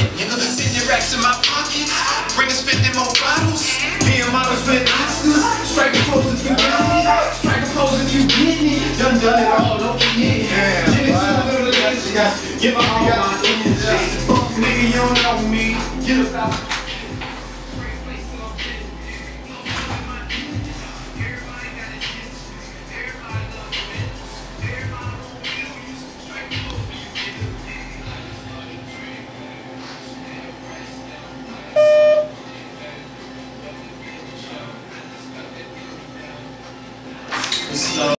Don't be 50 racks in my pockets. Bring us 50 more bottles. Me and models with Oscars. Strike a pose if you get me. Strike a pose if you get me. Done done it all, okay, yeah. Jenny Sue, little lady. Give her all my energy. Fuck, nigga, you don't know me. Get up slow.